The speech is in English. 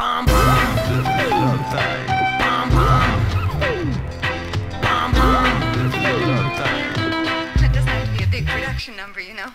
Pom pom. Pom pom. Pom pom. It doesn't have to be a big production number, you know.